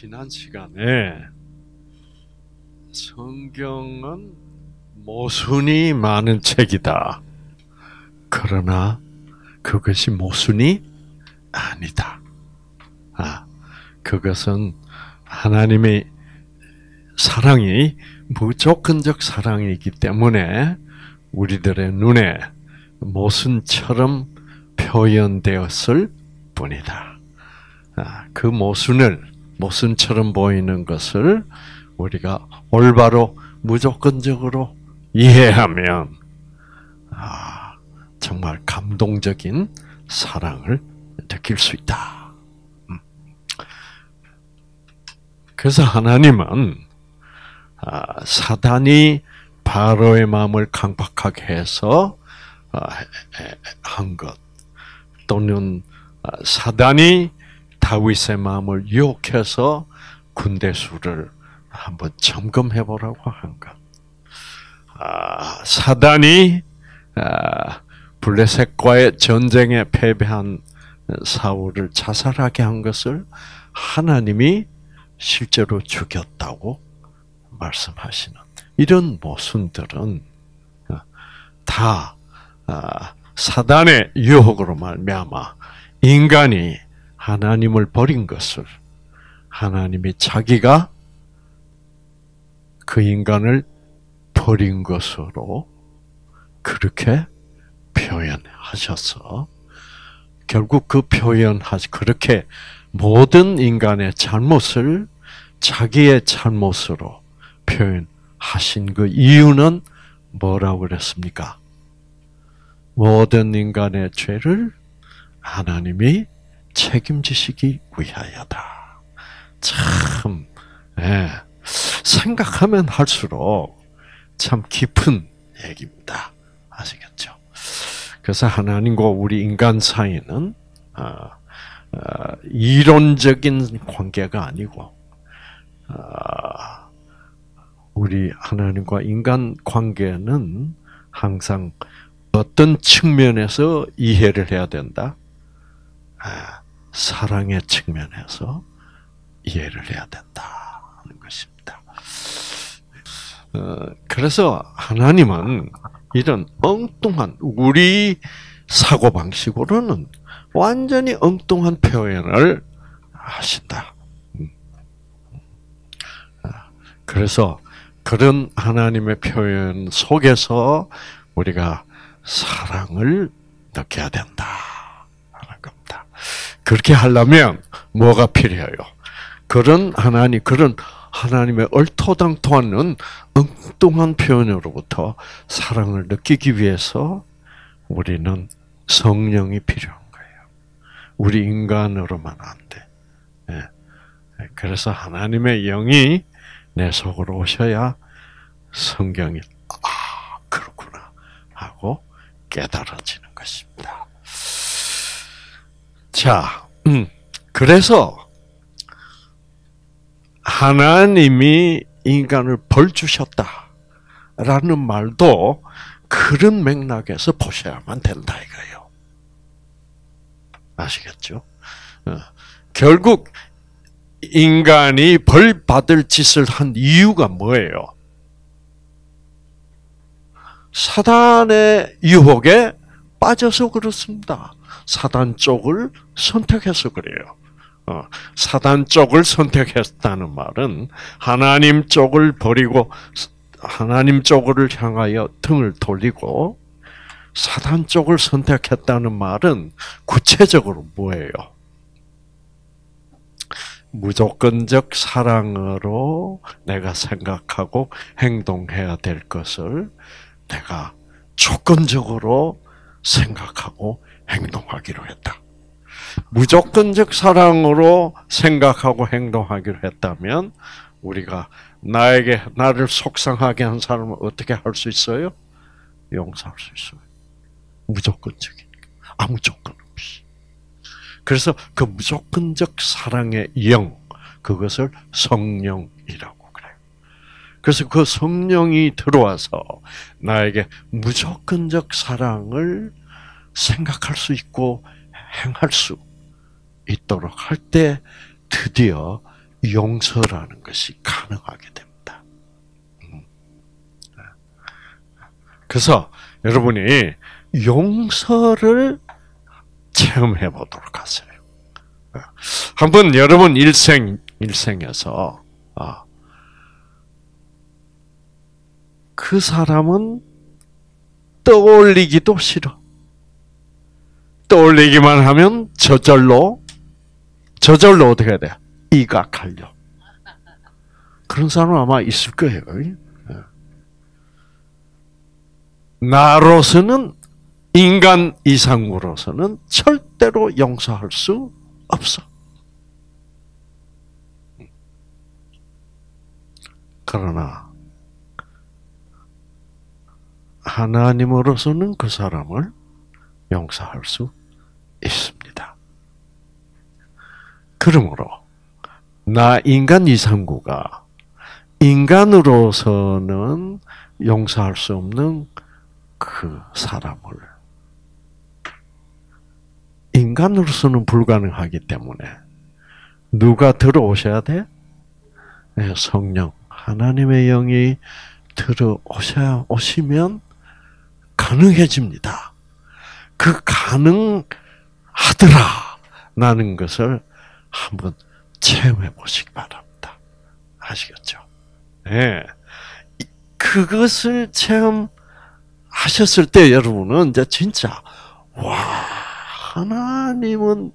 지난 시간에 성경은 모순이 많은 책이다. 그러나 그것이 모순이 아니다. 아, 그것은 하나님의 사랑이 무조건적 사랑이기 때문에 우리들의 눈에 모순처럼 표현되었을 뿐이다. 아, 그 모순을 모순처럼 보이는 것을 우리가 올바로 무조건적으로 이해하면 아, 정말 감동적인 사랑을 느낄 수 있다. 음. 그래서 하나님은 아, 사단이 바로의 마음을 강박하게 해서 아, 한 것, 또는 사단이 다윗의 마음을 유혹해서 군대 수를 한번 점검해 보라고 한 것. 아, 사단이 아, 블레셋과의 전쟁에 패배한 사울을 자살하게 한 것을 하나님이 실제로 죽였다고 말씀하시는 이런 모순들은 다 아, 사단의 유혹으로 말미암아 인간이 하나님을 버린 것을 하나님이 자기가 그 인간을 버린 것으로 그렇게 표현하셔서 결국 그 표현하시 그렇게 모든 인간의 잘못을 자기의 잘못으로 표현하신 그 이유는 뭐라고 그랬습니까? 모든 인간의 죄를 하나님이 책임지시기 위하여다. 참, 예. 생각하면 할수록 참 깊은 얘기입니다. 아시겠죠? 그래서 하나님과 우리 인간 사이는 어, 어, 이론적인 관계가 아니고 어, 우리 하나님과 인간 관계는 항상 어떤 측면에서 이해를 해야 된다? 아, 사랑의 측면에서 이해를 해야 된다 하는 것입니다. 어, 그래서 하나님은 이런 엉뚱한 우리 사고 방식으로는 완전히 엉뚱한 표현을 하신다. 그래서 그런 하나님의 표현 속에서 우리가 사랑을 느껴야 된다. 그렇게 하려면 뭐가 필요해요? 그런 하나님, 그런 하나님의 얼토당토하는 엉뚱한 표현으로부터 사랑을 느끼기 위해서 우리는 성령이 필요한 거예요. 우리 인간으로만 안 돼. 네. 그래서 하나님의 영이 내 속으로 오셔야 성경이 아 그렇구나 하고 깨달아지는 것입니다. 자, 음, 그래서 하나님이 인간을 벌 주셨다라는 말도 그런 맥락에서 보셔야만 된다 이거예요. 아시겠죠? 어, 결국 인간이 벌 받을 짓을 한 이유가 뭐예요? 사단의 유혹에 빠져서 그렇습니다. 사단 쪽을 선택해서 그래요. 어, 사단 쪽을 선택했다는 말은 하나님 쪽을 버리고 하나님 쪽을 향하여 등을 돌리고 사단 쪽을 선택했다는 말은 구체적으로 뭐예요? 무조건적 사랑으로 내가 생각하고 행동해야 될 것을 내가 조건적으로 생각하고 행동하기로 했다. 무조건적 사랑으로 생각하고 행동하기로 했다면 우리가 나에게 나를 속상하게 한 사람을 어떻게 할 수 있어요? 용서할 수 있어요. 무조건적인 아무 조건 없이. 그래서 그 무조건적 사랑의 영 그것을 성령이라고 그래요. 그래서 그 성령이 들어와서 나에게 무조건적 사랑을 생각할 수 있고 행할 수 있도록 할 때 드디어 용서라는 것이 가능하게 됩니다. 음. 그래서 여러분이 용서를 체험해 보도록 하세요. 한번 여러분 일생 일생에서 아, 그 사람은 떠올리기도 싫어. 떠올리기만 하면 저절로 저절로 어떻게 해야 돼? 이가 갈려. 그런 사람 아마 있을 거예요. 예. 나로서는 인간 이상으로서는 절대로 용서할 수 없어. 그러나 하나님으로서는 그 사람을 용서할 수 있습니다. 그러므로 나 인간 이상구가 인간으로서는 용서할 수 없는 그 사람을 인간으로서는 불가능하기 때문에 누가 들어오셔야 돼? 네, 성령 하나님의 영이 들어오셔야 오시면 가능해집니다. 그 가능 하더라라는 것을 한번 체험해 보시기 바랍니다. 아시겠죠? 예. 네. 그것을 체험하셨을 때 여러분은 이제 진짜 와 하나님은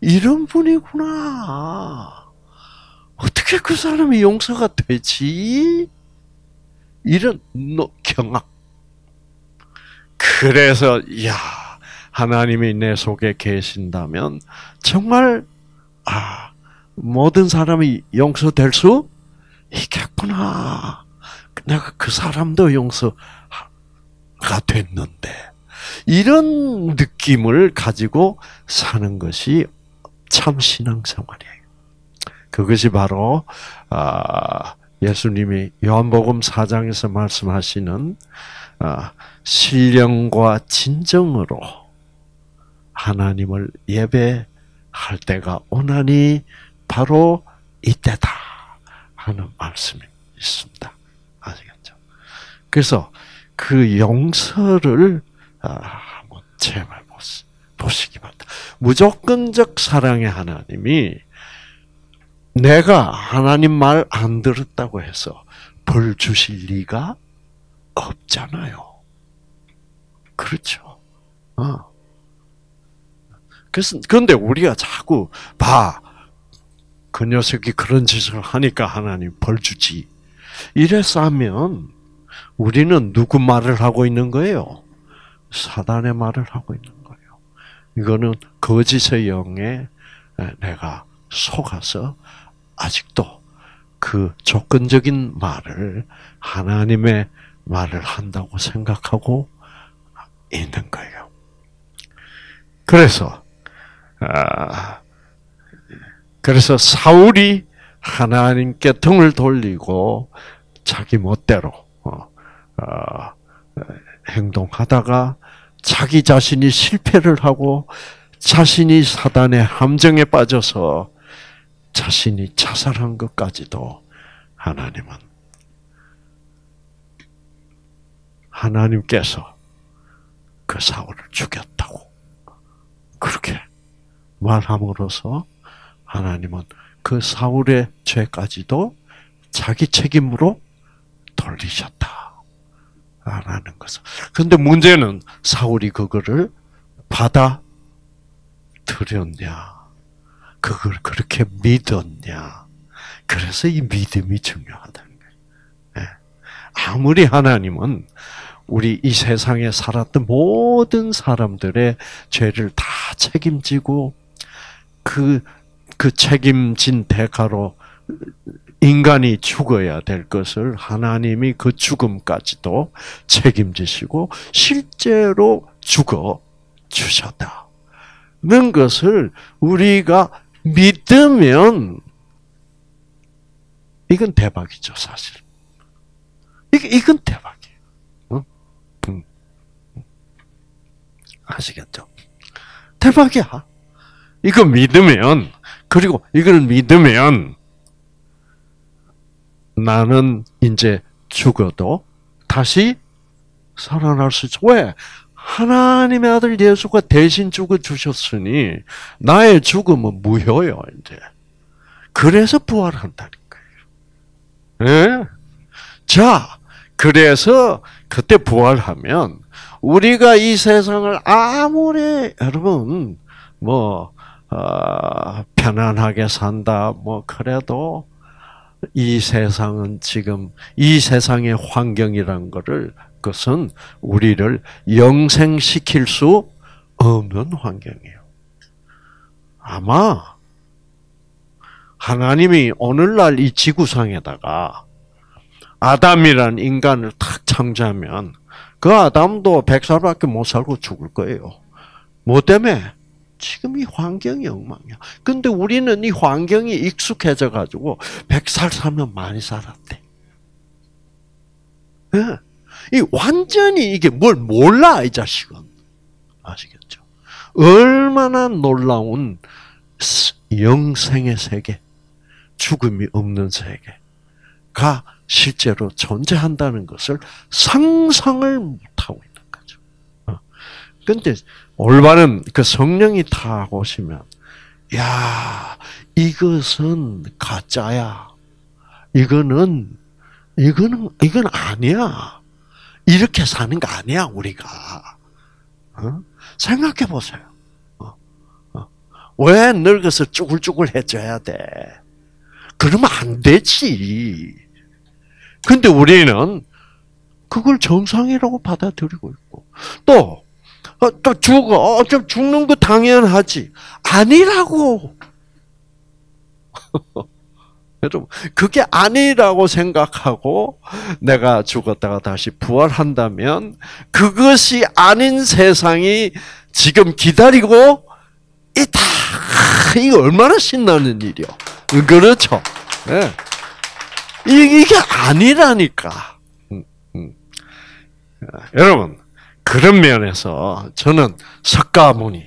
이런 분이구나. 어떻게 그 사람이 용서가 되지? 이런 경악. 그래서 야 하나님이 내 속에 계신다면 정말 아 모든 사람이 용서될 수 있겠구나. 내가 그 사람도 용서가 됐는데 이런 느낌을 가지고 사는 것이 참 신앙생활이에요. 그것이 바로 아, 예수님이 요한복음 4장에서 말씀하시는 아, 신령과 진정으로 하나님을 예배할 때가 오나니 바로 이때다 하는 말씀이 있습니다. 아시겠죠? 그래서 그 용서를 아, 한번 체험해 보시기 바랍니다. 무조건적 사랑의 하나님이 내가 하나님 말 안 들었다고 해서 벌 주실 리가 없잖아요. 그렇죠. 어. 그래서 그런데 우리가 자꾸 봐. 그 녀석이 그런 짓을 하니까 하나님 벌 주지. 이래서 하면 우리는 누구 말을 하고 있는 거예요? 사단의 말을 하고 있는 거예요. 이거는 거짓의 영에 내가 속아서 아직도 그 조건적인 말을 하나님의 말을 한다고 생각하고 있는 거예요. 그래서 아, 그래서 사울이 하나님께 등을 돌리고 자기 멋대로 어, 어, 행동하다가 자기 자신이 실패를 하고 자신이 사단의 함정에 빠져서 자신이 자살한 것까지도 하나님은 하나님께서 그 사울을 죽였다고 그렇게 말함으로써 하나님은 그 사울의 죄까지도 자기 책임으로 돌리셨다. 라는 것을. 근데 문제는 사울이 그거를 받아들였냐. 그걸 그렇게 믿었냐. 그래서 이 믿음이 중요하다는 거예요. 네. 아무리 하나님은 우리 이 세상에 살았던 모든 사람들의 죄를 다 책임지고 그, 그 책임진 대가로 인간이 죽어야 될 것을 하나님이 그 죽음까지도 책임지시고 실제로 죽어 주셨다는 것을 우리가 믿으면 이건 대박이죠, 사실. 이건 대박이에요. 응? 응. 아시겠죠? 대박이야. 이거 믿으면, 그리고 이걸 믿으면, 나는 이제 죽어도 다시 살아날 수 있어. 왜? 하나님의 아들 예수가 대신 죽어 주셨으니 나의 죽음은 무효요 이제. 그래서 부활한다는 거예요. 예? 자, 그래서 그때 부활하면 우리가 이 세상을 아무리 여러분 뭐 어, 편안하게 산다 뭐 그래도 이 세상은 지금 이 세상의 환경이란 거를 것은 우리를 영생시킬 수 없는 환경이에요. 아마 하나님이 오늘날 이 지구상에다가 아담이란 인간을 탁 창조하면 그 아담도 100살밖에 못 살고 죽을 거예요. 뭐 때문에? 지금 이 환경이 엉망이야. 근데 우리는 이 환경이 익숙해져 가지고 100살 살면 많이 살았대. 네. 이 완전히 이게 뭘 몰라 이 자식은. 아시겠죠? 얼마나 놀라운 영생의 세계, 죽음이 없는 세계가 실제로 존재한다는 것을 상상을 못하고 있는. 근데 올바른 그 성령이 타 오시면, 야, 이것은 가짜야. 이거는, 이거는, 이건 아니야. 이렇게 사는 거 아니야, 우리가. 어? 생각해 보세요. 어? 어? 왜 늙어서 쭈글쭈글 해줘야 돼? 그러면 안 되지. 근데 우리는 그걸 정상이라고 받아들이고 있고, 또, 어, 또 죽어. 어, 좀 죽는 거 당연하지. 아니라고. 여러분, 그게 아니라고 생각하고 내가 죽었다가 다시 부활한다면 그것이 아닌 세상이 지금 기다리고 있다. 이거 얼마나 신나는 일이요. 그렇죠. 네. 이게 아니라니까. 음, 음. 여러분, 그런 면에서 저는 석가모니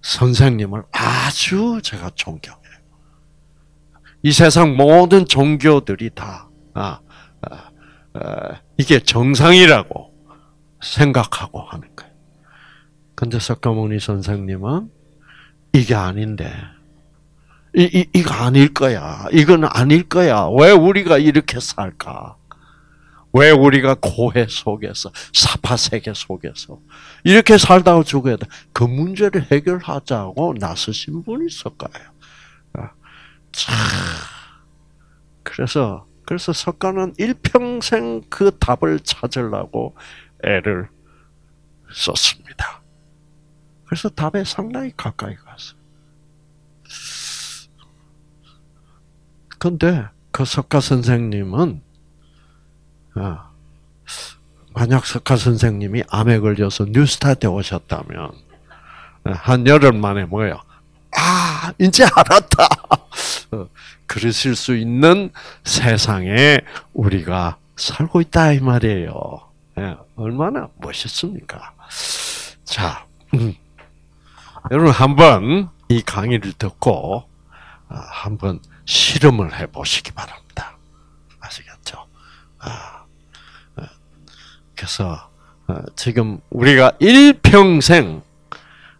선생님을 아주 제가 존경해요. 이 세상 모든 종교들이 다 아, 아, 아, 이게 정상이라고 생각하고 하는 거예요. 근데 석가모니 선생님은 이게 아닌데 이, 이, 이거 아닐 거야. 이건 아닐 거야. 왜 우리가 이렇게 살까? 왜 우리가 고해 속에서 사파 세계 속에서 이렇게 살다가 죽어야 돼? 그 문제를 해결하자고 나서신 분이 있을 거예요. 아, 참. 그래서 그래서 석가는 일평생 그 답을 찾으려고 애를 썼습니다. 그래서 답에 상당히 가까이 갔어요. 근데 그 석가 선생님은 아, 만약 석가 선생님이 암에 걸려서 뉴스타트에 오셨다면 한 열흘 만에 뭐예요? 아, 이제 알았다. 어, 그러실 수 있는 세상에 우리가 살고 있다 이 말이에요. 예, 얼마나 멋있습니까? 자, 음. 여러분 한번 이 강의를 듣고 아, 한번 실험을 해보시기 바랍니다. 아시겠죠? 그래서 어, 지금 우리가 일평생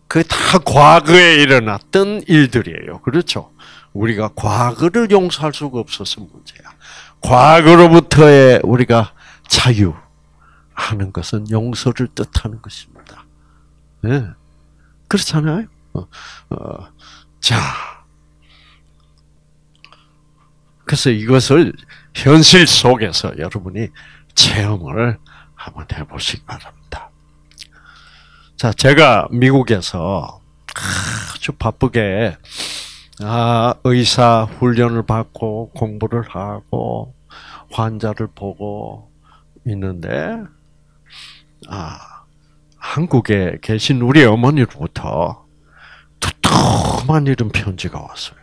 그 다 과거에 일어났던 일들이에요. 그렇죠? 우리가 과거를 용서할 수가 없어서 문제야. 과거로부터의 우리가 자유하는 것은 용서를 뜻하는 것입니다. 네. 그렇잖아요. 어, 어, 자, 그래서 이것을 현실 속에서 여러분이 체험을 한번 해보시기 바랍니다. 자, 제가 미국에서 아주 바쁘게 아, 의사 훈련을 받고 공부를 하고 환자를 보고 있는데 아, 한국에 계신 우리 어머니로부터 두툼한 이런 편지가 왔어요.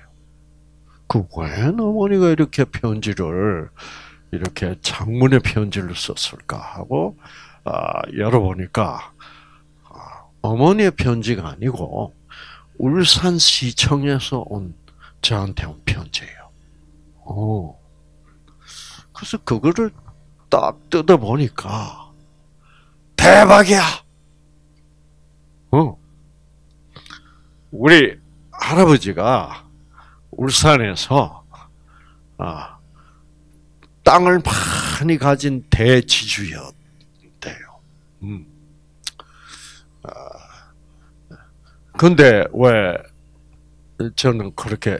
그웬 어머니가 이렇게 편지를 이렇게 장문의 편지를 썼을까 하고 아, 열어보니까 아, 어머니의 편지가 아니고 울산 시청에서 온 저한테 온 편지예요. 오. 그래서 그거를 딱 뜯어 보니까 대박이야. 어. 우리 할아버지가 울산에서 아, 땅을 많이 가진 대지주였대요. 음. 아, 근데 왜 저는 그렇게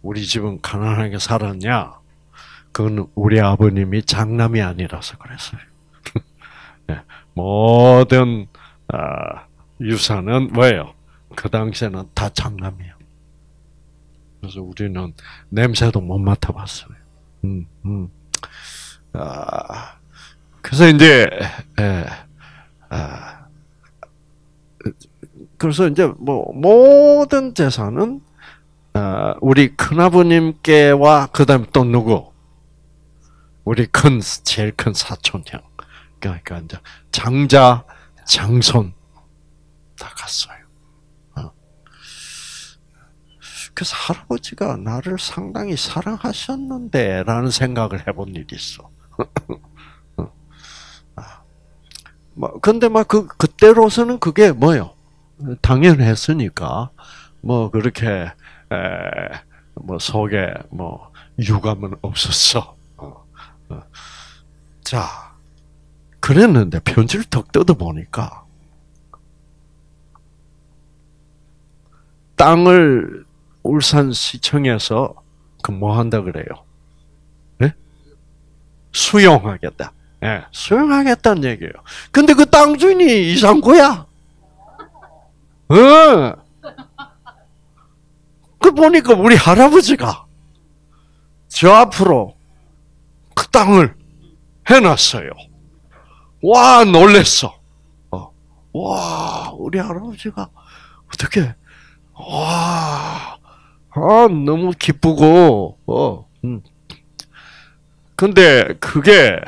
우리 집은 가난하게 살았냐? 그건 우리 아버님이 장남이 아니라서 그랬어요. 네, 모든 아, 유산은 뭐예요? 그 당시에는 다 장남이에요. 그래서 우리는 냄새도 못 맡아봤어요. 음, 음. 아, 그래서 이제 예, 아, 그래서 이제 뭐 모든 재산은 어, 우리 큰아버님께와 그다음 또 누구? 우리 큰 제일 큰 사촌 형. 그러니까 이제 장자, 장손 다 갔어요. 어. 그래서 할아버지가 나를 상당히 사랑하셨는데라는 생각을 해본 일이 있어. 어. 아. 뭐 근데 막 그 그때로서는 그게 뭐요? 당연했으니까 뭐 그렇게 에, 뭐 속에 뭐 유감은 없었어. 어, 어. 자, 그랬는데 편지를 턱 뜯어 보니까 땅을 울산 시청에서 그뭐 한다 그래요? 네? 수용하겠다. 예, 네, 수용하겠다는 얘기예요. 근데 그 땅 주인이 이상구야. 어. 그 보니까 우리 할아버지가 저 앞으로 그 땅을 해놨어요. 와, 놀랬어. 어. 와, 우리 할아버지가 어떻게, 와, 아, 너무 기쁘고, 어, 음. 근데 그게,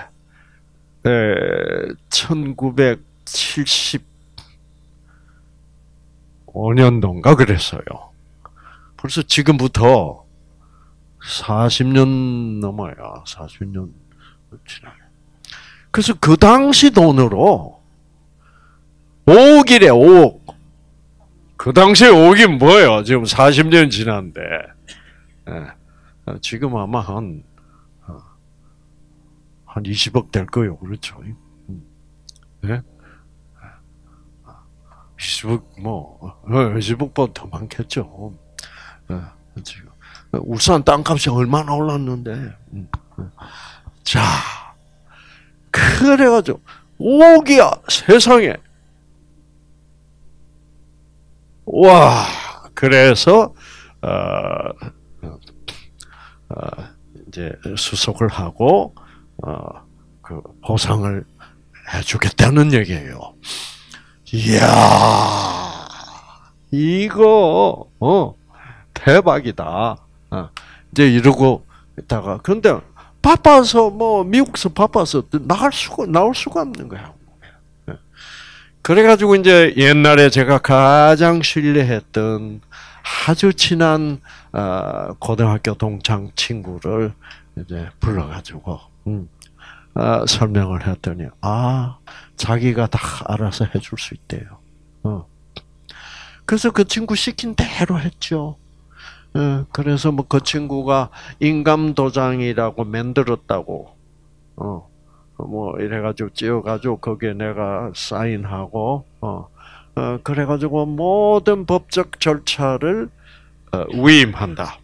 에, 1975년도인가 그랬어요. 벌써 지금부터 40년 넘어요. 40년 지나요. 그래서 그 당시 돈으로 5억이래, 5억. 그 당시에 5억이 뭐예요? 지금 40년 지났는데. 예. 지금 아마 한, 한 20억 될 거예요. 그렇죠? 예? 20억, 뭐, 20억보다 더 많겠죠. 예. 울산 땅값이 얼마나 올랐는데. 음, 예. 자, 그래가지고, 5억이야, 세상에. 와, 그래서, 어, 어, 이제 수속을 하고, 어, 그 보상을 해주겠다는 얘기예요. 이야, 이거, 어, 대박이다. 어, 이제 이러고 있다가, 근데 바빠서, 뭐, 미국서 바빠서 나갈 수가, 나올 수가 없는 거야. 예. 그래가지고 이제 옛날에 제가 가장 신뢰했던 아주 친한 어, 고등학교 동창 친구를 이제 불러가지고 음, 어, 설명을 했더니 아 자기가 다 알아서 해줄 수 있대요. 어. 그래서 그 친구 시킨 대로 했죠. 어, 그래서 뭐 그 친구가 인감 도장이라고 만들었다고, 어, 뭐 이래가지고 찌어가지고 거기에 내가 사인하고, 어, 어 그래가지고 모든 법적 절차를 어, 위임한다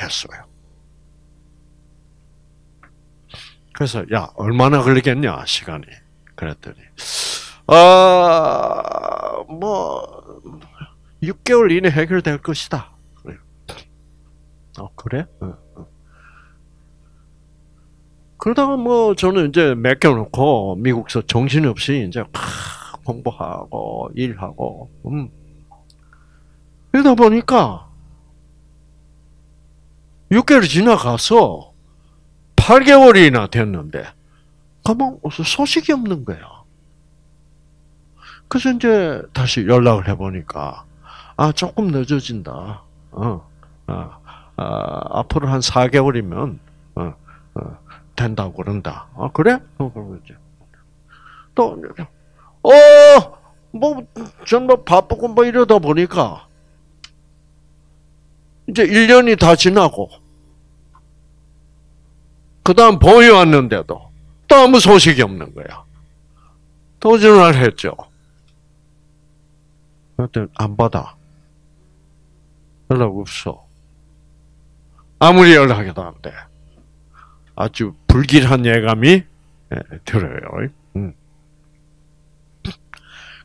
했어요. 그래서 야 얼마나 걸리겠냐 시간이 그랬더니 아뭐 6개월 이내 해결될 것이다. 어, 그래? 어, 어. 그러다가 뭐 저는 이제 맡겨놓고 미국서 정신없이 이제 공부하고 일하고 음. 이러다 보니까 6개월이 지나가서 8개월이나 됐는데 가만 소식이 없는 거야. 그래서 이제 다시 연락을 해보니까 아, 조금 늦어진다. 어, 아, 아, 앞으로 한 4개월이면 어, 어, 된다고 그런다. 아 그래? 어, 그러지. 또 어, 뭐, 전뭐 바쁘고 뭐 이러다 보니까, 이제 1년이 다 지나고, 그 다음 보이 왔는데도, 또 아무 소식이 없는 거야. 또 전화를 했죠. 그랬더니 안 받아. 연락 없어. 아무리 연락해도 안 돼. 아주 불길한 예감이 예, 들어요. 음.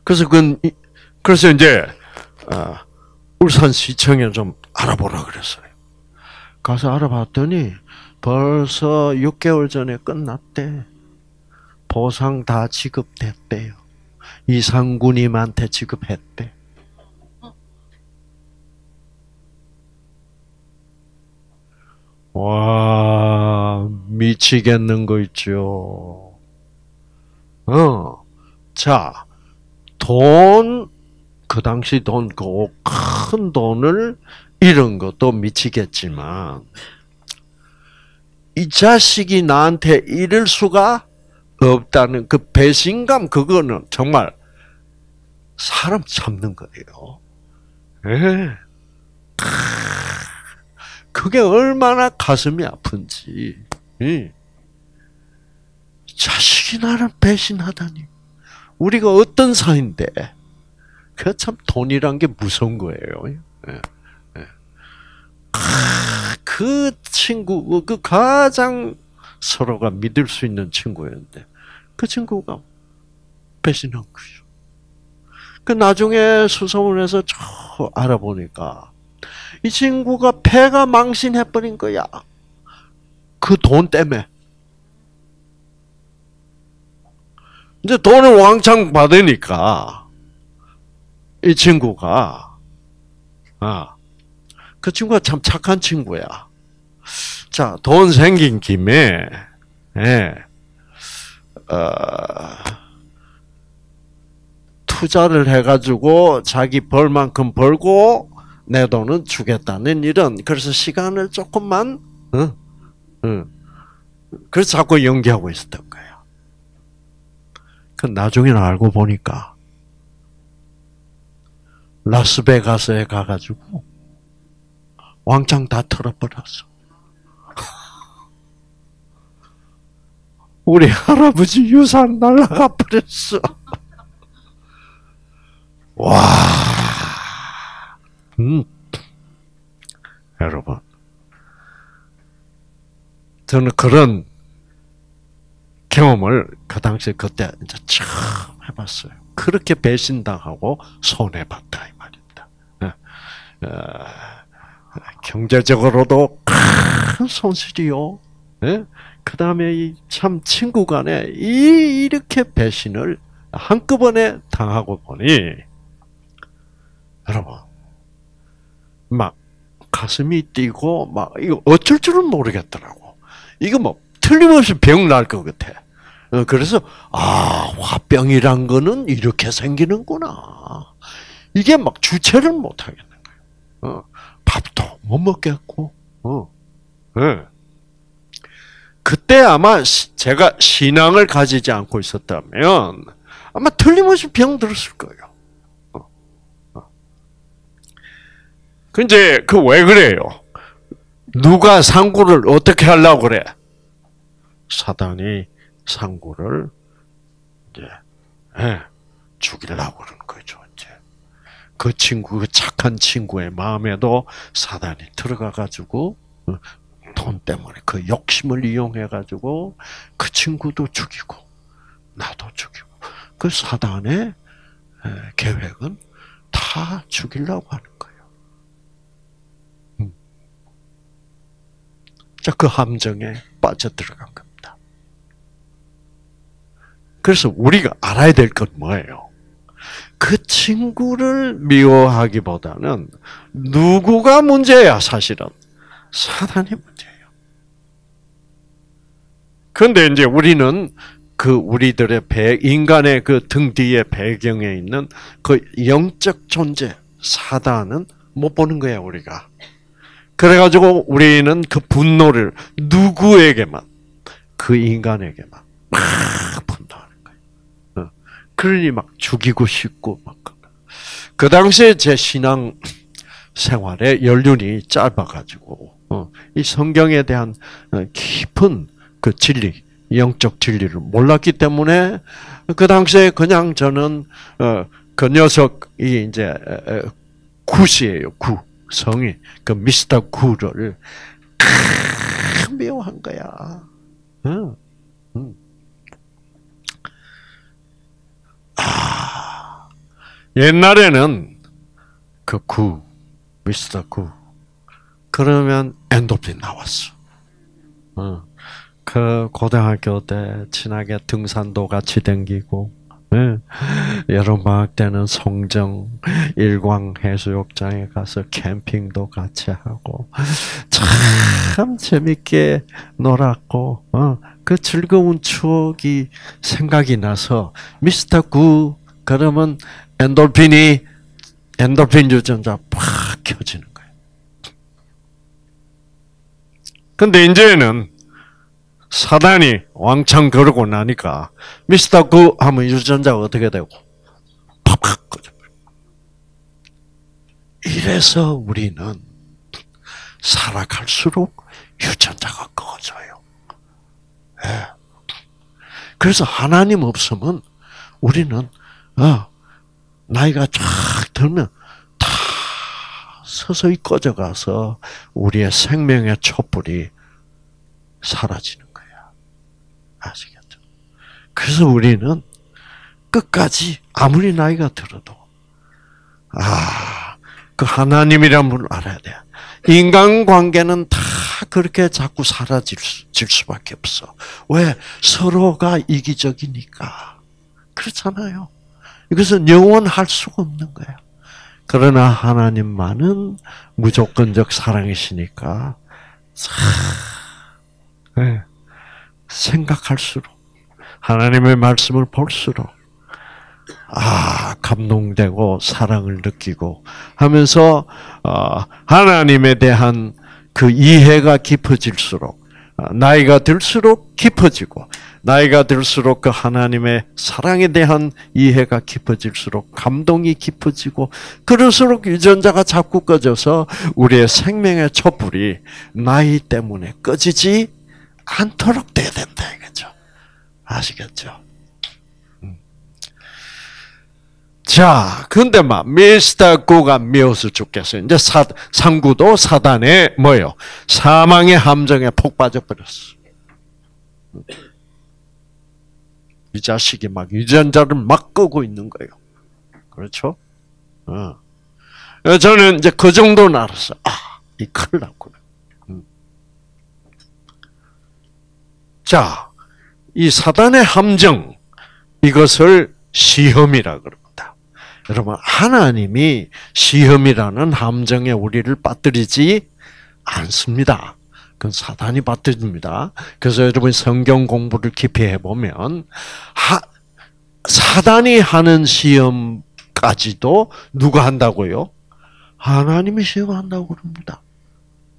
그래서 그 그래서 이제 아, 울산 시청에 좀 알아보라 그랬어요. 가서 알아봤더니 벌써 6개월 전에 끝났대. 보상 다 지급됐대요. 이상군님한테 지급했대. 와, 미치겠는 거 있죠. 어. 자, 돈, 그 당시 돈, 그 큰 돈을 잃은 것도 미치겠지만, 이 자식이 나한테 잃을 수가 없다는 그 배신감, 그거는 정말 사람 참는 거예요. 예. 그게 얼마나 가슴이 아픈지. 자식이 나를 배신하다니. 우리가 어떤 사이인데, 그 참 돈이란 게 무서운 거예요. 예. 예. 그 친구, 그 가장 서로가 믿을 수 있는 친구였는데, 그 친구가 배신한 거죠. 그 나중에 수소문해서 저 알아보니까, 이 친구가 폐가 망신해버린 거야. 그 돈 때문에. 이제 돈을 왕창 받으니까, 이 친구가, 아, 그 친구가 참 착한 친구야. 자, 돈 생긴 김에, 예, 어, 투자를 해가지고 자기 벌 만큼 벌고 내 돈은 주겠다는 이런 그래서 시간을 조금만 어? 어. 그래서 자꾸 연기하고 있었던 거예요. 그 나중에 알고 보니까 라스베가스에 가가지고 왕창 다 털어버렸어. 우리 할아버지 유산 날라가 버렸어. 와. 음. 여러분. 저는 그런 경험을 그 당시에 그때 이제 처음 해봤어요. 그렇게 배신당하고 손해봤다 이 말입니다. 예. 어, 경제적으로도 큰 손실이요. 예? 그 다음에 참 친구 간에 이 이렇게 배신을 한꺼번에 당하고 보니 여러분 막 가슴이 뛰고 막 이거 어쩔 줄은 모르겠더라고. 이거 뭐 틀림없이 병 날 것 같아. 어, 그래서 아 화병이란 거는 이렇게 생기는구나. 이게 막 주체를 못 하겠는 거예요. 어, 밥도 못 먹겠고. 어. 네. 그때 아마 제가 신앙을 가지지 않고 있었다면 아마 틀림없이 병 들었을 거예요. 근데 그 왜 그래요? 누가 상구를 어떻게 하려고 그래? 사단이 상구를 이제 예, 죽이려고 그러는 그 친구, 그 착한 친구의 마음에도 사단이 들어가 가지고 어, 돈 때문에 그 욕심을 이용해 가지고 그 친구도 죽이고 나도 죽이고 그 사단의 계획은 다 죽이려고 하는 거예요. 자, 그 함정에 빠져들어간 겁니다. 그래서 우리가 알아야 될 건 뭐예요? 그 친구를 미워하기보다는 누구가 문제야, 사실은? 사단이 문제예요. 그런데 이제 우리는 그 우리들의 배, 인간의 그 등 뒤에 배경에 있는 그 영적 존재, 사단은 못 보는 거야, 우리가. 그래가지고 우리는 그 분노를 누구에게만 그 인간에게만 막. 그러니 막 죽이고 싶고 막. 그 당시에 제 신앙 생활의 연륜이 짧아가지고 어, 이 성경에 대한 어, 깊은 그 진리, 영적 진리를 몰랐기 때문에 그 당시에 그냥 저는 그 녀석이 이제 굿이에요, 구 성이 그 미스터 구를 미워한 거야. 아, 옛날에는 그 구, 미스터 구. 그러면 엔도핀 나왔어. 어. 그 고등학교 때 친하게 등산도 같이 댕기고, 네. 여름 방학 때는 송정 일광 해수욕장에 가서 캠핑도 같이 하고 참 재밌게 놀았고 어, 그 즐거운 추억이 생각이 나서 미스터 구 그러면 엔돌핀이 엔돌핀 유전자 팍 켜지는 거예요. 근데 이제는 사단이 왕창 그러고 나니까 미스터 구 하면 유전자가 어떻게 되고 팍팍 꺼져. 이래서 우리는 살아갈수록 유전자가 꺼져요. 네. 그래서 하나님 없으면 우리는 어, 나이가 쫙 들면 다 서서히 꺼져가서 우리의 생명의 촛불이 사라지는 아시겠죠? 그래서 우리는 끝까지 아무리 나이가 들어도 아, 그 하나님이란 분을 알아야 돼. 인간 관계는 다 그렇게 자꾸 사라질 수, 밖에 없어. 왜? 서로가 이기적이니까. 그렇잖아요. 이것은 영원할 수가 없는 거예요. 그러나 하나님만은 무조건적 사랑이시니까, 네. 생각할수록 하나님의 말씀을 볼수록 아 감동되고 사랑을 느끼고 하면서 어, 하나님에 대한 그 이해가 깊어질수록 어, 나이가 들수록 깊어지고 나이가 들수록 그 하나님의 사랑에 대한 이해가 깊어질수록 감동이 깊어지고 그럴수록 유전자가 자꾸 꺼져서 우리의 생명의 촛불이 나이 때문에 꺼지지 않도록 돼야 된다 이거죠. 아시겠죠? 음. 자, 근데 막 미스터 구가 미워서 죽겠어요. 이제 사, 상구도 사단의 뭐요? 사망의 함정에 폭 빠져버렸어. 이 자식이 막 유전자를 막 끄고 있는 거예요. 그렇죠? 어. 저는 이제 그 정도는 알았어. 아, 이 큰일 났구나. 자, 이 사단의 함정, 이것을 시험이라 그럽니다. 여러분, 하나님이 시험이라는 함정에 우리를 빠뜨리지 않습니다. 그건 사단이 빠뜨립니다. 그래서 여러분 성경 공부를 깊이 해보면, 하, 사단이 하는 시험까지도 누가 한다고요? 하나님이 시험한다고 그럽니다.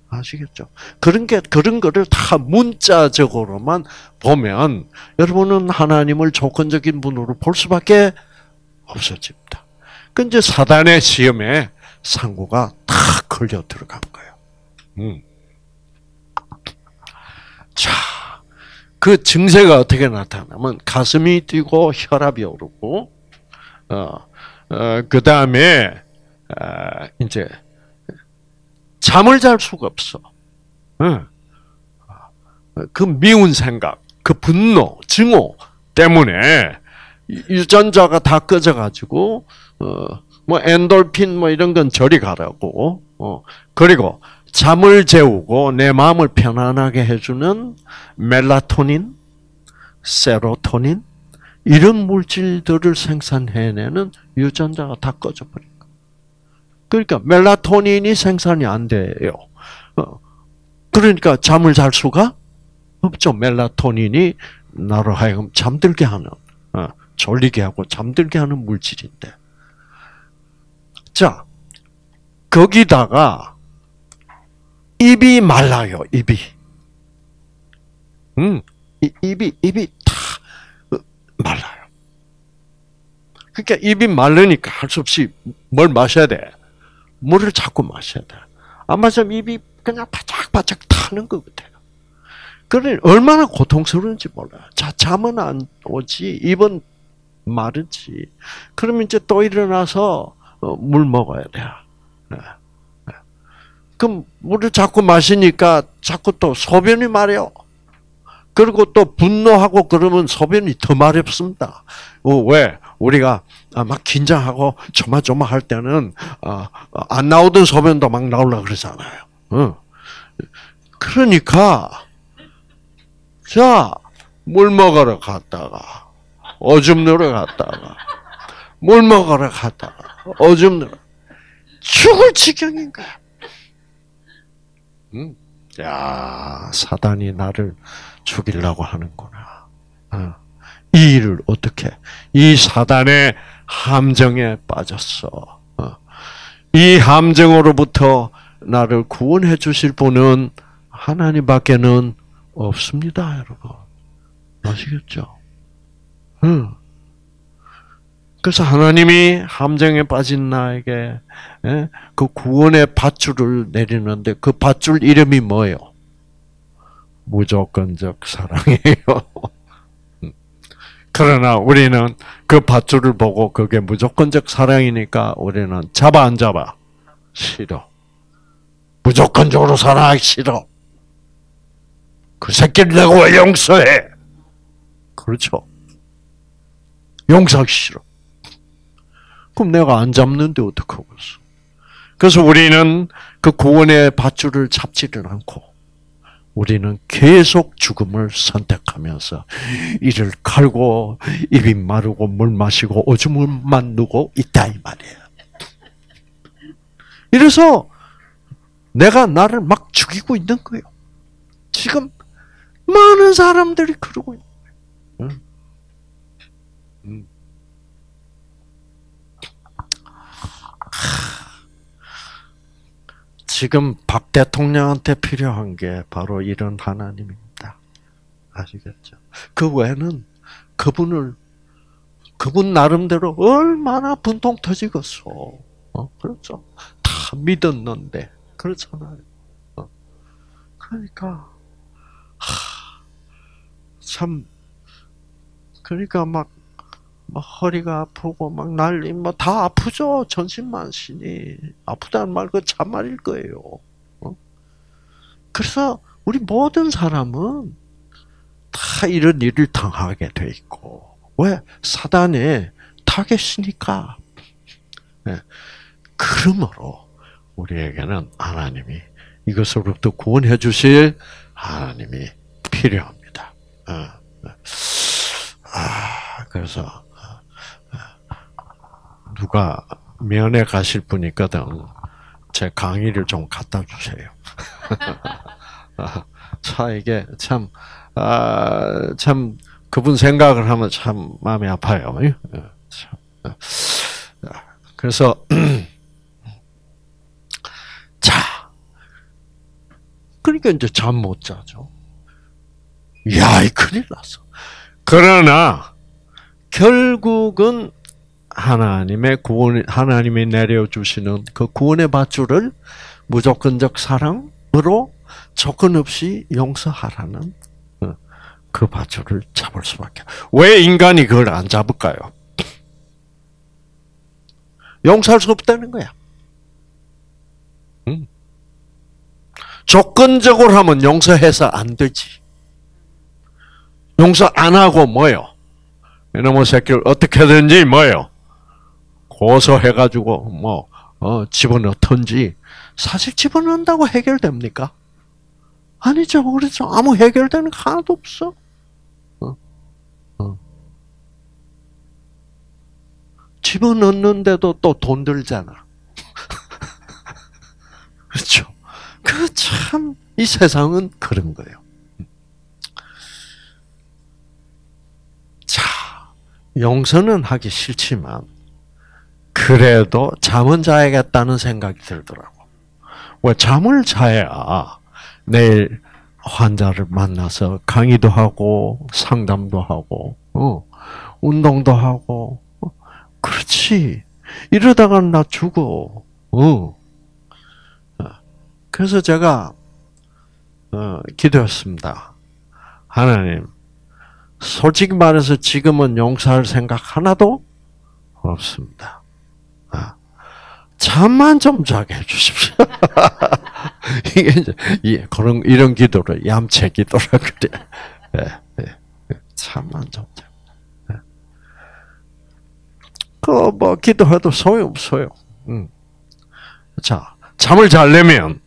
아시겠죠? 그런 게, 그런 거를 다 문자적으로만 보면 여러분은 하나님을 조건적인 분으로 볼 수밖에 없어집니다. 그 이제 사단의 시험에 상고가 탁 걸려 들어간 거예요. 음. 자, 그 증세가 어떻게 나타나면 가슴이 뛰고 혈압이 오르고, 어, 어, 그 다음에, 어, 이제, 잠을 잘 수가 없어. 그 미운 생각, 그 분노, 증오 때문에 유전자가 다 꺼져가지고 어 뭐 엔돌핀 뭐 이런 건 저리 가라고 어 그리고 잠을 재우고 내 마음을 편안하게 해주는 멜라토닌, 세로토닌 이런 물질들을 생산해내는 유전자가 다 꺼져버린 그러니까 멜라토닌이 생산이 안 돼요. 어, 그러니까 잠을 잘 수가 없죠. 멜라토닌이 나로 하여금 잠들게 하는, 어, 졸리게 하고 잠들게 하는 물질인데. 자, 거기다가 입이 말라요. 입이. 음, 입이 입이 다 말라요. 그러니까 입이 마르니까 할 수 없이 뭘 마셔야 돼? 물을 자꾸 마셔야 돼. 안 마시면 입이 그냥 바짝바짝 타는 것 같아요. 그래 얼마나 고통스러운지 몰라요. 자 잠은 안 오지, 입은 마르지. 그러면 이제 또 일어나서 어, 물 먹어야 돼. 네. 네. 그럼 물을 자꾸 마시니까 자꾸 또 소변이 마려. 그리고 또 분노하고 그러면 소변이 더 마렵습니다. 어, 왜? 우리가 막 긴장하고 조마조마할 때는 어, 안 나오던 소변도 막 나오려 그러잖아요. 그러니까 자 물 먹으러 갔다가 오줌 누러 갔다가 물 먹으러 갔다가 오줌 누러 죽을 지경인 거야. 음. 야 사단이 나를 죽이려고 하는구나. 어. 이 일을 어떻게? 이 사단의 함정에 빠졌어. 어. 이 함정으로부터 나를 구원해 주실 분은 하나님밖에는 없습니다, 여러분. 아시겠죠? 응. 그래서 하나님이 함정에 빠진 나에게 예, 그 구원의 밧줄을 내리는데 그 밧줄 이름이 뭐예요? 무조건적 사랑이에요. 그러나 우리는 그 밧줄을 보고 그게 무조건적 사랑이니까 우리는 잡아 안 잡아? 싫어. 무조건적으로 사랑하기 싫어. 그 새끼를 내가 왜 용서해? 그렇죠. 용서하기 싫어. 그럼 내가 안 잡는데 어떡하겠어? 그래서 우리는 그 구원의 밧줄을 잡지를 않고 우리는 계속 죽음을 선택하면서 이를 갈고 입이 마르고 물 마시고 오줌을 만 누고 있다 이 말이에요. 이래서 내가 나를 막 죽이고 있는 거예요. 지금 많은 사람들이 그러고 있는 거예요. 음. 지금 박 대통령한테 필요한 게 바로 이런 하나님입니다. 아시겠죠? 그 외에는 그분을 그분 나름대로 얼마나 분통 터지겠어. 어, 그렇죠. 다 믿었는데 그렇잖아요. 어. 그러니까 하, 참 그러니까 막, 막 허리가 아프고 막 난리 뭐 다 아프죠 전신만신이 아프다는 말 그 참말일 거예요. 어? 그래서 우리 모든 사람은 다 이런 일을 당하게 돼 있고 왜 사단의 타겟이니까. 네. 그러므로 우리에게는 하나님이 이것으로부터 구원해 주실 하나님이 필요합니다. 어, 어. 아, 그래서 어, 누가 면회 가실 분 있거든. 제 강의를 좀 갖다 주세요. 차 이게 참, 아, 참 그분 생각을 하면 참 마음이 아파요. 그래서 그러니까 이제 잠 못 자죠. 야, 이 큰일 났어. 그러나 결국은 하나님의 구원, 하나님이 내려주시는 그 구원의 밧줄을 무조건적 사랑으로 조건 없이 용서하라는 어, 그 밧줄을 잡을 수밖에. 왜 인간이 그걸 안 잡을까요? 용서할 수 없다는 거야. 응? 조건적으로 하면 용서해서 안 되지. 용서 안 하고 뭐요? 이놈의 새끼를 어떻게든지 뭐요? 고소해가지고 뭐 어, 집어넣던지 사실 집어넣는다고 해결됩니까? 아니죠. 그렇죠. 아무 해결되는 거 하나도 없어. 어? 어. 집어넣는데도 또 돈 들잖아. 그렇죠. 그 참, 이 세상은 그런 거예요. 자, 용서는 하기 싫지만, 그래도 잠은 자야겠다는 생각이 들더라고. 왜 잠을 자야 내일 환자를 만나서 강의도 하고 상담도 하고 어, 운동도 하고 어, 그렇지 이러다가 나 죽어. 어. 그래서 제가 어, 기도했습니다. 하나님, 솔직히 말해서 지금은 용서할 생각 하나도 없습니다. 아, 잠만 좀 자게 해주십시오. 이게 이제 예, 그런 이런 기도를 얌체 기도라 그래. 예, 예, 잠만 좀 자. 예. 그뭐 기도해도 소용없어요. 음. 자, 잠을 자려면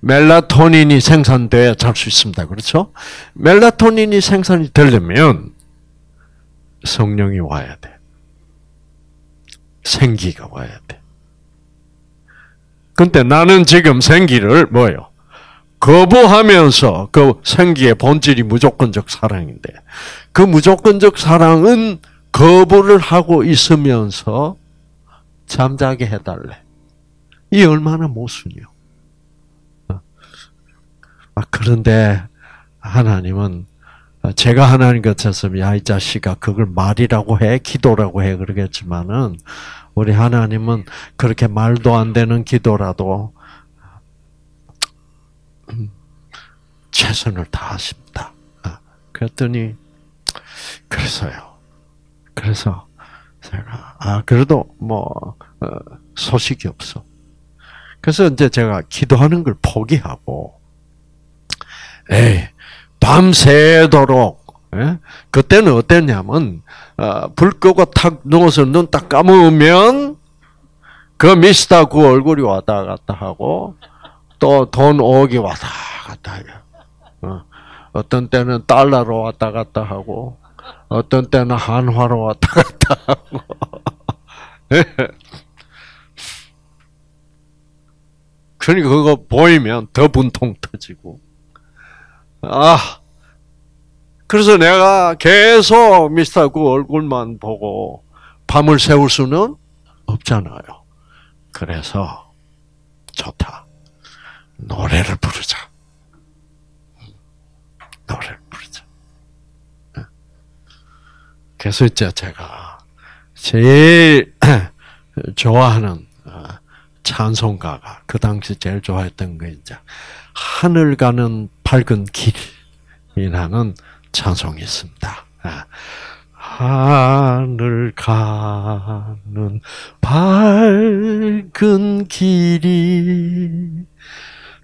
멜라토닌이 생산돼야 잘 수 있습니다. 그렇죠? 멜라토닌이 생산이 되려면 성령이 와야 돼. 생기가 와야 돼. 근데 나는 지금 생기를 뭐요? 거부하면서 그 생기의 본질이 무조건적 사랑인데 그 무조건적 사랑은 거부를 하고 있으면서 잠자게 해달래. 이 얼마나 모순이요. 아, 그런데 하나님은 제가 하나님 같았으면 야이 자식아 그걸 말이라고 해 기도라고 해 그러겠지만은 우리 하나님은 그렇게 말도 안 되는 기도라도 최선을 다하십니다. 아, 그랬더니 그래서요. 그래서 제가 아 그래도 뭐 어, 소식이 없어. 그래서 이제 제가 기도하는 걸 포기하고 에이, 밤새도록 예? 그때는 어땠냐면 어, 불 끄고 탁 누워서 눈 딱 감으면 그 미스터 그 얼굴이 왔다 갔다 하고 또 돈 5억이 왔다 갔다 해요. 어. 어떤 때는 달러로 왔다 갔다 하고 어떤 때는 한화로 왔다 갔다 하고 그러니까 그거 보이면 더 분통 터지고 아, 그래서 내가 계속 미스터 그 얼굴만 보고 밤을 새울 수는 없잖아요. 그래서 좋다. 노래를 부르자. 노래를 부르자. 그래서 이제 제가 제일 좋아하는 어, 찬송가가 그 당시 제일 좋아했던 게 이제 하늘 가는 밝은 길이라는 찬송이 있습니다. 아, 하늘 가는 밝은 길이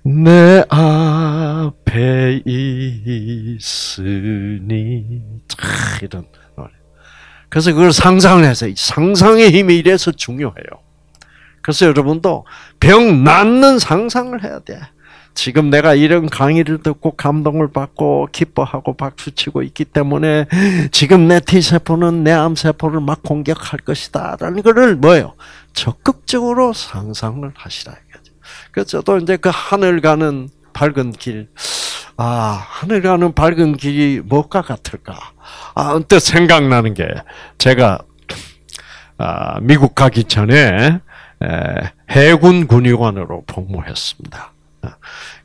내 앞에 있으니 이런 노래. 그래서 그걸 상상을 해서 상상의 힘이 이래서 중요해요. 그래서 여러분도 병 낫는 상상을 해야 돼. 지금 내가 이런 강의를 듣고 감동을 받고 기뻐하고 박수치고 있기 때문에 지금 내 T세포는 내 암세포를 막 공격할 것이다. 라는 것을 뭐예요? 적극적으로 상상을 하시라. 그래서 저도 이제 그 하늘 가는 밝은 길, 아, 하늘 가는 밝은 길이 뭐가 같을까? 아, 언뜻 생각나는 게 제가 아, 미국 가기 전에 해군 군의관으로 복무했습니다.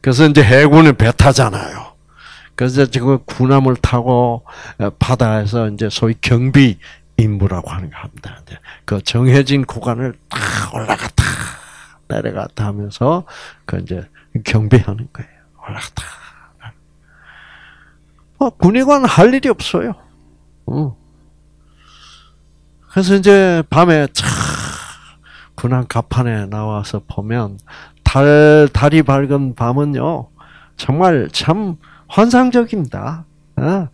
그래서 이제 해군은 배 타잖아요. 그래서 지금 군함을 타고 바다에서 이제 소위 경비 임무라고 하는 거 합니다. 그 정해진 구간을 딱 올라갔다 내려갔다 하면서 그 이제 경비하는 거예요. 올라갔다. 뭐 군의관 할 일이 없어요. 그래서 이제 밤에 차 군함 갑판에 나와서 보면 달, 달이 밝은 밤은요, 정말 참 환상적입니다. 어?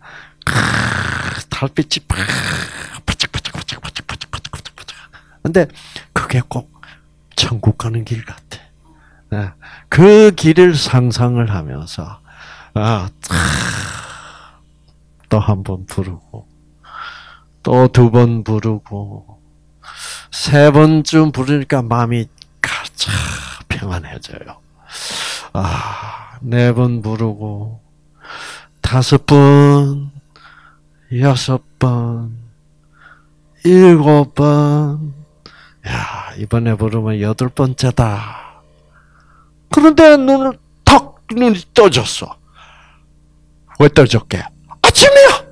달빛이 바짝바짝바짝바짝바짝바짝바짝. 근데 그게 꼭 천국 가는 길 같아. 어? 그 길을 상상을 하면서 아, 또한 번 부르고 또 두 번 부르고 세 번쯤 부르니까 마음이 가차 평안해져요. 아, 네 번 부르고, 다섯 번, 여섯 번, 일곱 번, 야, 이번에 부르면 여덟 번째다. 그런데 눈을 탁 눈이 떠졌어. 왜 떠졌게? 아침이야.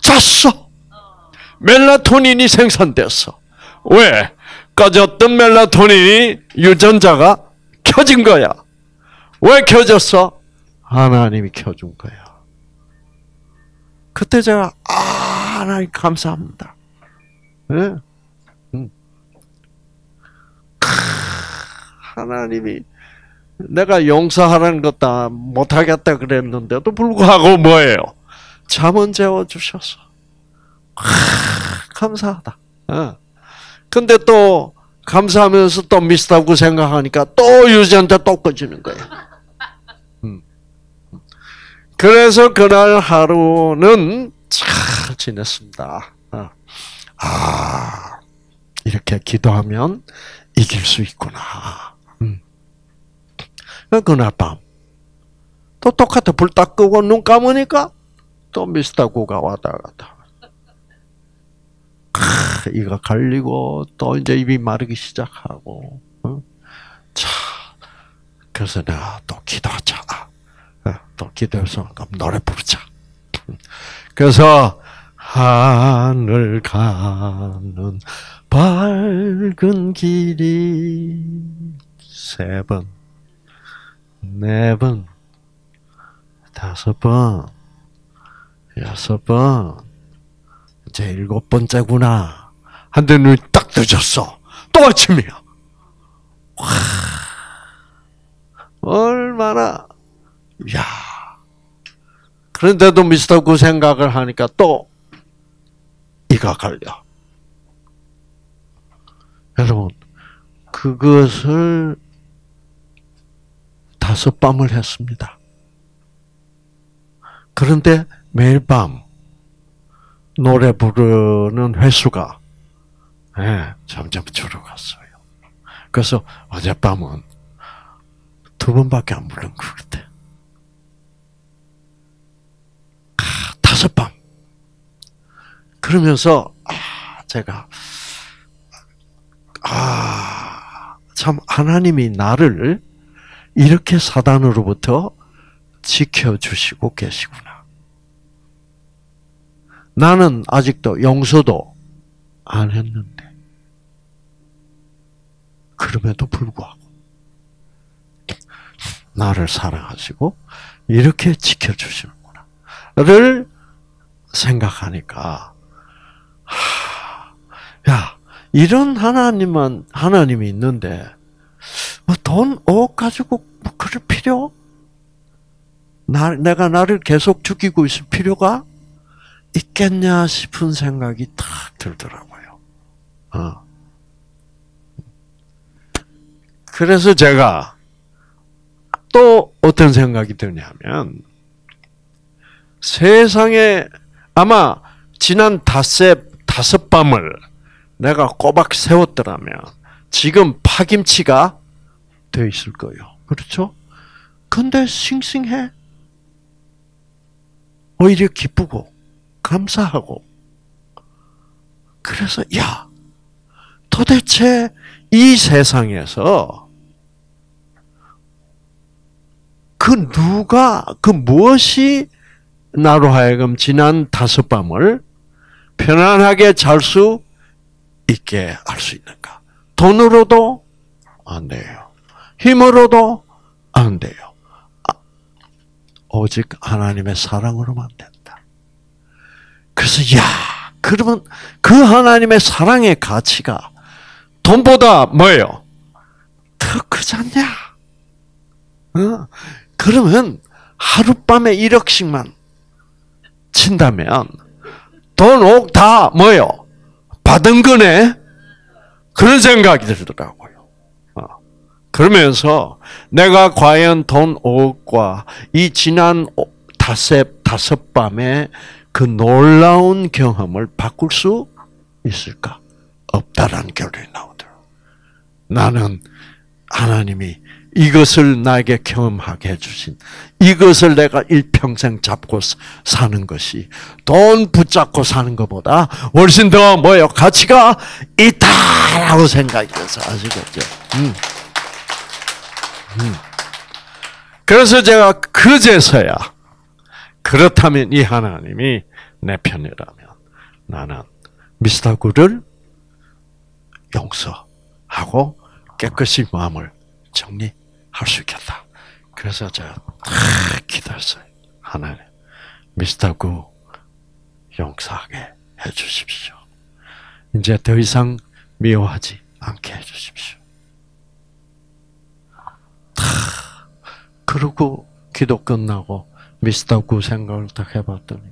잤어. 멜라토닌이 생산됐어. 왜? 꺼졌던 멜라토닌이 유전자가 켜진 거야. 왜 켜졌어? 하나님이 켜준 거야. 그때 제가 아 하나님 감사합니다. 네? 음. 하나님이 내가 용서하라는 것도 못하겠다 그랬는데도 불구하고 뭐예요? 잠은 재워 주셨어. 감사하다. 어. 근데 또 감사하면서 또 미스다고 생각하니까 또 유전자 또 꺼지는 거야. 음. 그래서 그날 하루는 잘 지냈습니다. 어. 아, 이렇게 기도하면 이길 수 있구나. 음. 그날 밤, 또 똑같아. 불 딱 끄고 눈 감으니까 또 미스터 구가 왔다 갔다. 크, 이가 갈리고 또 이제 입이 마르기 시작하고. 어? 자, 그래서 내가 또 기도하자. 어, 또 기도해서 그럼 노래 부르자. 그래서 하늘 가는 밝은 길이 세 번, 네 번, 다섯 번, 여섯 번, 이제 일곱 번째구나. 한데 눈이 딱 뜨졌어. 또 아침이야. 와, 얼마나, 야. 그런데도 미스터 그 생각을 하니까 또 이가 갈려. 여러분, 그것을 다섯 밤을 했습니다. 그런데 매일 밤 노래 부르는 횟수가 네, 점점 줄어갔어요. 그래서 어젯밤은 두 번밖에 안 부른 것 같아. 아, 다섯 밤. 그러면서 아, 제가 아, 참 하나님이 나를 이렇게 사단으로부터 지켜주시고 계시구나. 나는 아직도 용서도 안 했는데, 그럼에도 불구하고, 나를 사랑하시고, 이렇게 지켜주시는구나. 를 생각하니까, 하, 야, 이런 하나님만, 하나님이 있는데, 뭐 돈, 억 가지고, 뭐, 그럴 필요? 나, 내가 나를 계속 죽이고 있을 필요가 있겠냐 싶은 생각이 탁 들더라고요. 어. 그래서 제가 또 어떤 생각이 드냐면, 세상에 아마 지난 다섯, 다섯 밤을 내가 꼬박 세웠더라면 지금 파김치가 돼 있을 거예요. 그렇죠? 근데 싱싱해. 오히려 기쁘고 감사하고 그래서 야 도대체 이 세상에서 그 누가 그 무엇이 나로 하여금 지난 다섯 밤을 편안하게 잘 수 있게 할 수 있는가? 돈으로도 안 돼요. 힘으로도 안 돼요. 아, 오직 하나님의 사랑으로만 된다. 그래서 야, 그러면 그 하나님의 사랑의 가치가 돈보다 뭐예요? 더 크지 않냐? 어? 그러면 하룻밤에 1억씩만 친다면 돈, 옥다 뭐요? 받은 거네? 그런 생각이 들더라고요. 어. 그러면서 내가 과연 돈 5억과 이 지난 다섯, 다섯 밤의 그 놀라운 경험을 바꿀 수 있을까? 없다라는 결론이 나오더라고요. 나는 하나님이 이것을 나에게 경험하게 해주신 이것을 내가 일평생 잡고 사는 것이 돈 붙잡고 사는 것보다 훨씬 더 뭐요 가치가 있다라고 생각이 돼서 아시겠죠? 음. 음. 그래서 제가 그제서야 그렇다면 이 하나님이 내 편이라면 나는 미스터구를 용서하고 깨끗이 마음을 정리할 수 있겠다. 그래서 제가 다 기도했어요. 하나님, 미스터구 용서하게 해 주십시오. 이제 더 이상 미워하지 않게 해 주십시오. 다 그러고 기도 끝나고 미스터구 생각을 딱 해봤더니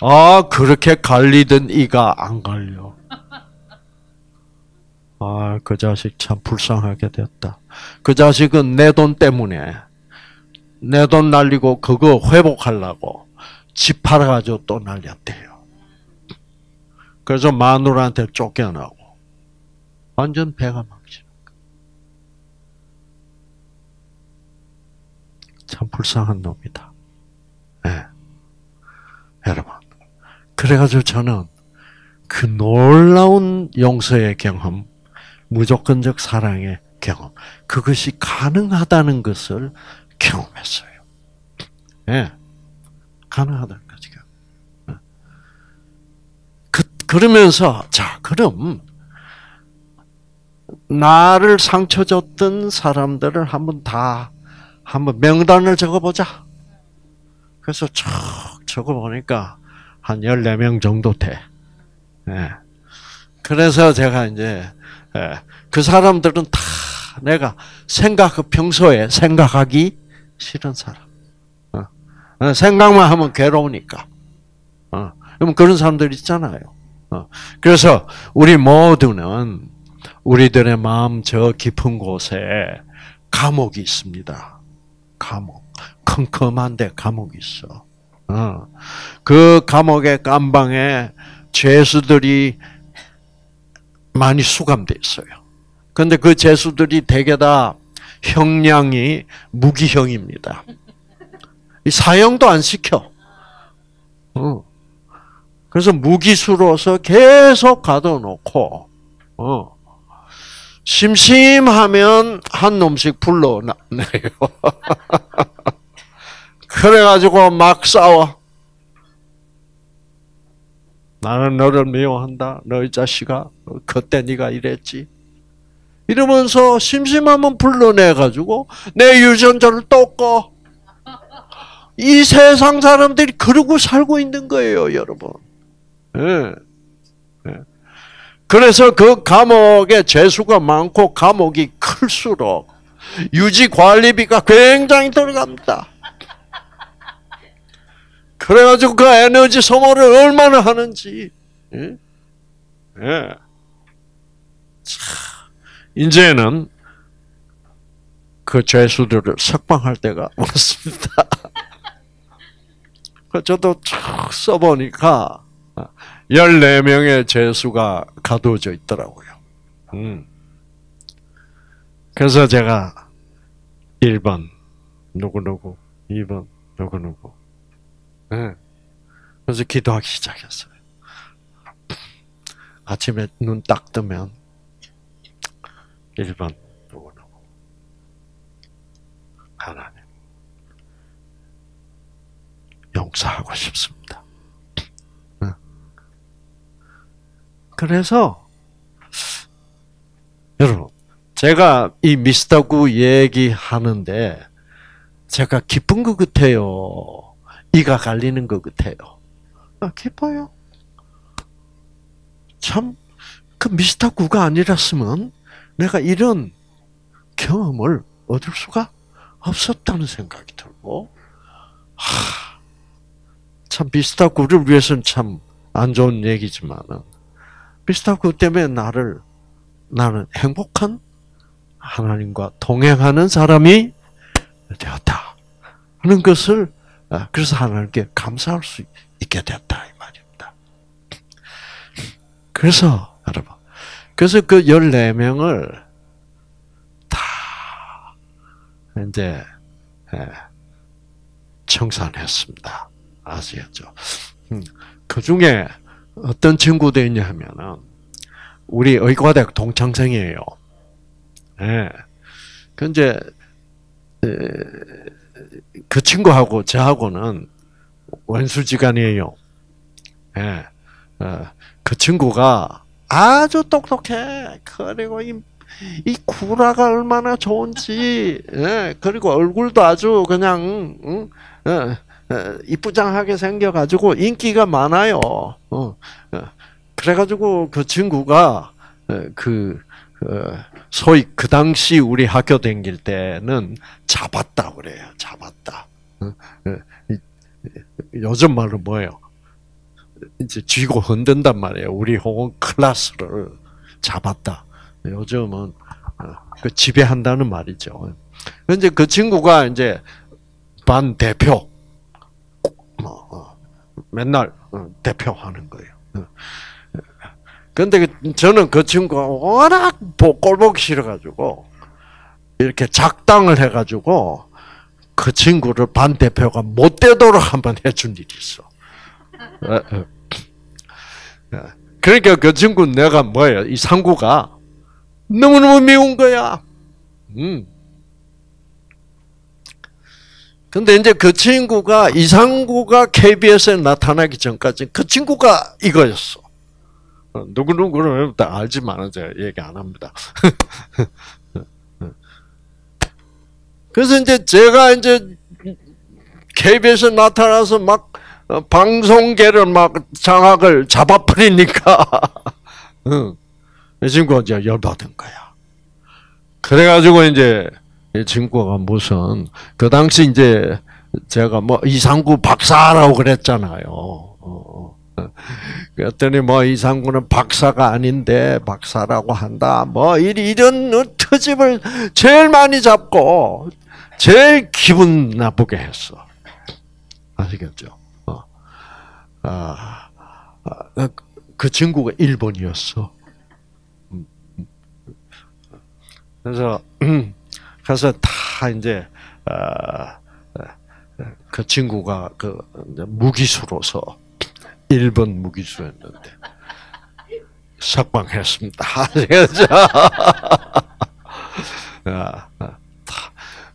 아 그렇게 갈리던 이가 안 갈려. 아, 그 자식 참 불쌍하게 됐다. 그 자식은 내 돈 때문에 내 돈 날리고 그거 회복하려고 집 팔아가지고 또 날렸대요. 그래서 마누라한테 쫓겨나고 완전 배가 망치는 참 불쌍한 놈이다. 네. 여러분. 그래가지고 저는 그 놀라운 용서의 경험, 무조건적 사랑의 경험, 그것이 가능하다는 것을 경험했어요. 예. 네. 가능하다는 거죠. 네. 그, 그러면서, 자, 그럼, 나를 상처 줬던 사람들을 한번 다, 한번 명단을 적어보자. 그래서 쭉 적어보니까 한 14명 정도 돼. 예. 그래서 제가 이제, 예. 그 사람들은 다 내가 생각, 평소에 생각하기 싫은 사람. 어. 어. 생각만 하면 괴로우니까. 어. 그럼 그런 사람들 있잖아요. 어. 그래서 우리 모두는 우리들의 마음 저 깊은 곳에 감옥이 있습니다. 감옥. 컴컴한데 감옥이 있어. 어. 그 감옥의 깜방에 죄수들이 많이 수감돼 있어요. 근데 그 죄수들이 대개 다 형량이 무기형입니다. 사형도 안 시켜. 어. 그래서 무기수로서 계속 가둬놓고, 어. 심심하면 한 놈씩 불러내요. 그래가지고 막 싸워. 나는 너를 미워한다. 너희 자식아. 그때 네가 이랬지. 이러면서 심심하면 불러내가지고 내 유전자를 또 꺼. 이 세상 사람들이 그러고 살고 있는 거예요, 여러분. 예. 예. 그래서 그 감옥에 죄수가 많고 감옥이 클수록 유지 관리비가 굉장히 들어갑니다. 그래가지고 그 에너지 소모를 얼마나 하는지. 예? 예. 이제는 그 죄수들을 석방할 때가 왔습니다. 그 저도 쭉 써보니까 14명의 죄수가 가두어져 있더라고요. 음. 그래서 제가 1번 누구누구, 2번 누구누구, 네. 그래서 기도하기 시작했어요. 아침에 눈 딱 뜨면 1번 누구 누구 하나님 용서하고 싶습니다. 네. 그래서 여러분 제가 이 미스터구 얘기하는데 제가 기쁜 것 같아요. 이가 갈리는 것 같아요. 아, 기뻐요. 참, 그 미스터 구가 아니랐으면 내가 이런 경험을 얻을 수가 없었다는 생각이 들고, 하, 참 미스터 구를 위해서는 참 안 좋은 얘기지만은, 미스터 구 때문에 나를, 나는 행복한 하나님과 동행하는 사람이 되었다. 하는 것을 아, 그래서 하나님께 감사할 수 있게 됐다 이 말입니다. 그래서 여러분, 그래서 그 14명을 다 이제 예, 청산했습니다. 아시겠죠? 음, 그 중에 어떤 친구도 있냐면은 우리 의과대학 동창생이에요. 예. 그 이제 그 친구하고 저하고는 원수지간이에요. 예. 어, 그 친구가 아주 똑똑해. 그리고 이, 이 구라가 얼마나 좋은지, 예. 그리고 얼굴도 아주 그냥, 응? 예. 이쁘장하게 생겨가지고 인기가 많아요. 어, 어. 그래가지고 그 친구가 그 소위 그 당시 우리 학교 다닐 때는 잡았다 그래요. 잡았다. 요즘 말로 뭐예요? 이제 쥐고 흔든단 말이에요. 우리 혹은 클래스를 잡았다. 요즘은 어, 그 지배한다는 말이죠. 이제 그 친구가 이제 반 대표, 뭐, 어, 맨날 어, 대표하는 거예요. 근데 그, 저는 그 친구가 워낙 꼴보기 싫어가지고, 이렇게 작당을 해가지고, 그 친구를 반 대표가 못 되도록 한번 해준 일이 있어. 그러니까 그 친구 내가 뭐예요? 이 상구가 너무너무 미운 거야. 음. 근데 이제 그 친구가 이상구가 KBS에 나타나기 전까지 그 친구가 이거였어. 어, 누구 누구는 다 알지만 제가 얘기 안 합니다. 그래서 이제 제가 이제 KBS에 나타나서 막 어, 방송계를 막 장악을 잡아버리니까 이 친구가 이제 열받은 거야. 그래가지고 이제 이 친구가 무슨 그 당시 이제 제가 뭐 이상구 박사라고 그랬잖아요. 그랬더니 뭐 이상구는 박사가 아닌데 박사라고 한다. 뭐 이런 트집을 제일 많이 잡고 제일 기분 나쁘게 했어. 아시겠죠? 어. 아, 아, 그 친구가 일본이었어. 그래서 그래서 다 이제 아, 그 친구가 그 무기수로서 일본 무기수였는데 석방했습니다. 아,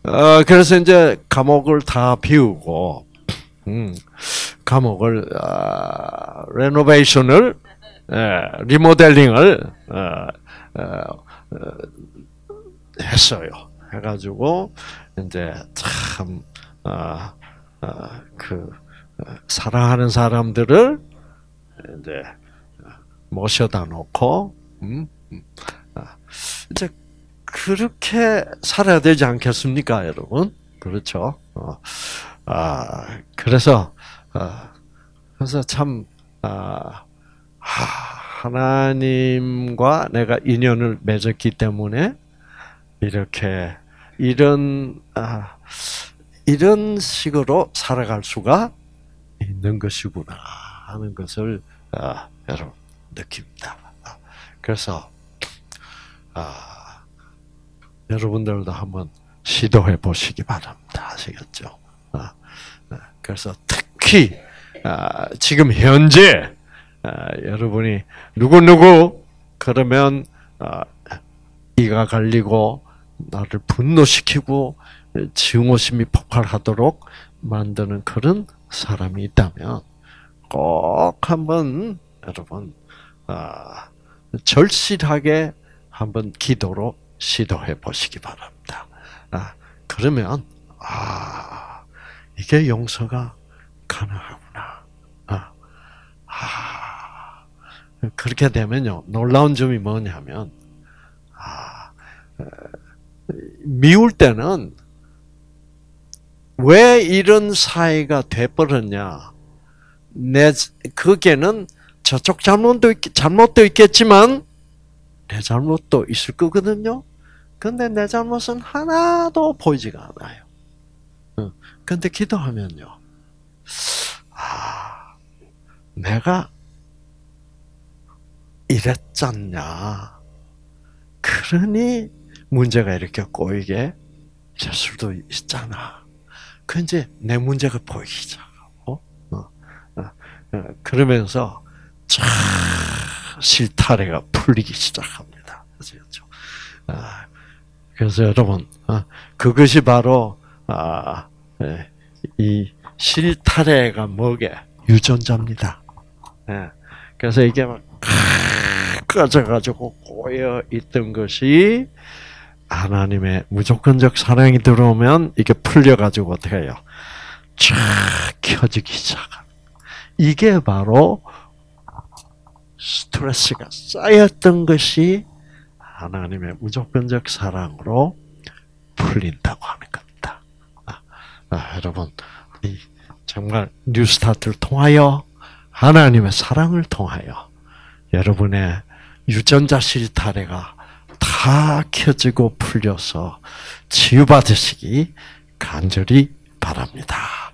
어, 그래서 이제 감옥을 다 비우고, 음, 감옥을, 아, 레노베이션을, 예, 리모델링을, 어, 어, 했어요. 해가지고, 이제 참, 아, 아, 그, 사랑하는 사람들을 이제 모셔다 놓고, 음, 음 아, 이제 그렇게 살아야 되지 않겠습니까, 여러분? 그렇죠. 어, 아, 그래서, 어, 그래서 참, 아, 하나님과 내가 인연을 맺었기 때문에 이렇게 이런 아, 이런 식으로 살아갈 수가 있는 것이구나 하는 것을 아, 여러분 느낍니다. 그래서 아, 여러분들도 한번 시도해 보시기 바랍니다. 아시겠죠? 아, 아, 그래서 특히 아, 지금 현재 여러분이 누구 누구 그러면 이가 갈리고 나를 분노시키고 증오심이 폭발하도록 만드는 그런 사람이 있다면 꼭 한번 여러분 절실하게 한번 기도로 시도해 보시기 바랍니다. 아, 그러면 아 이게 용서가 가능하구나. 아, 아 그렇게 되면요 놀라운 점이 뭐냐면 아 미울 때는 왜 이런 사이가 돼버렸냐? 내 그게는 저쪽 잘못도 있, 잘못도 있겠지만 내 잘못도 있을 거거든요. 근데 내 잘못은 하나도 보이지가 않아요. 근데 기도하면요. 아, 내가 이랬잖냐. 그러니 문제가 이렇게 꼬이게 될 수도 있잖아. 그 이제 내 문제가 보이기 시작하고, 어, 어, 어, 그러면서 쫙 실타래가 풀리기 시작합니다. 그렇죠? 아, 그래서 여러분, 어, 그것이 바로 아, 예, 이 실타래가 뭐게? 유전자입니다. 예, 그래서 이게 막 꺼져가지고 꼬여 있던 것이 하나님의 무조건적 사랑이 들어오면 이게 풀려가지고 어떻게 해요? 쫙 켜지기 시작합니다. 이게 바로 스트레스가 쌓였던 것이 하나님의 무조건적 사랑으로 풀린다고 하는 겁니다. 아, 아, 여러분, 이 정말 뉴스타트를 통하여 하나님의 사랑을 통하여 여러분의 유전자 실타래가 다 켜지고 풀려서 치유받으시기 간절히 바랍니다.